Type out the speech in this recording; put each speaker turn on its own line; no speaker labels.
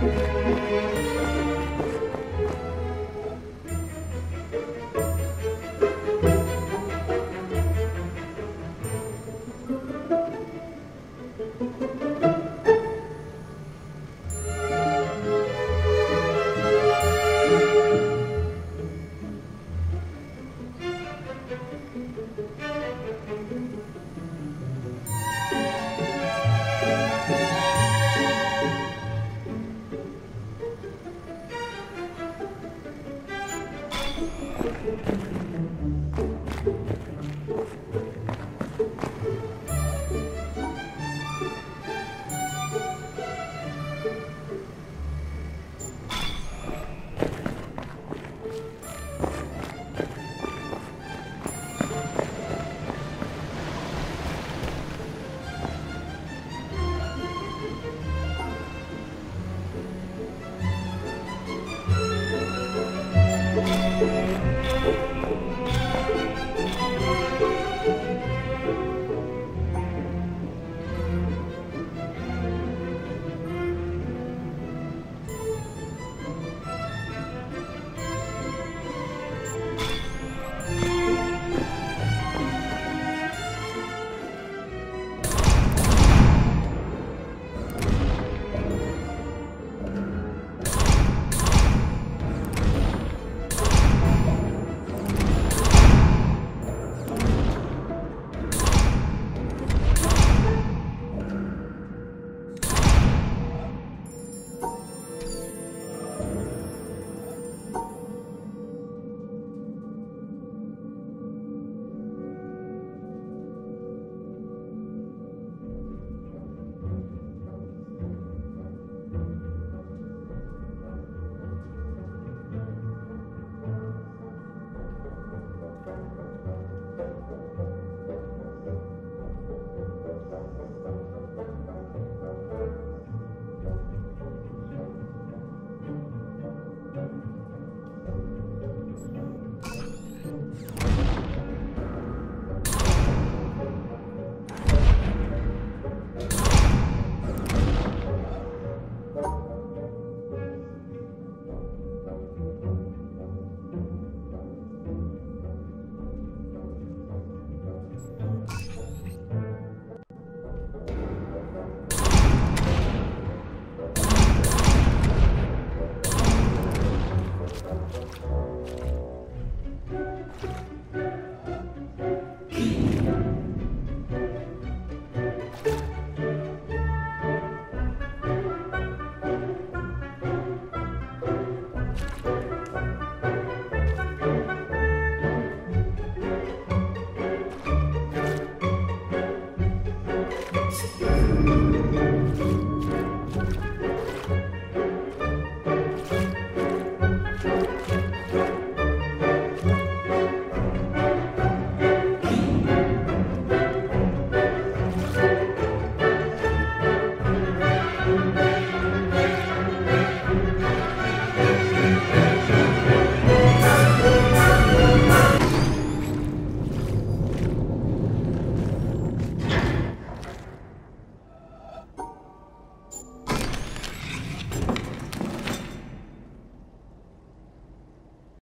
Música Thank you.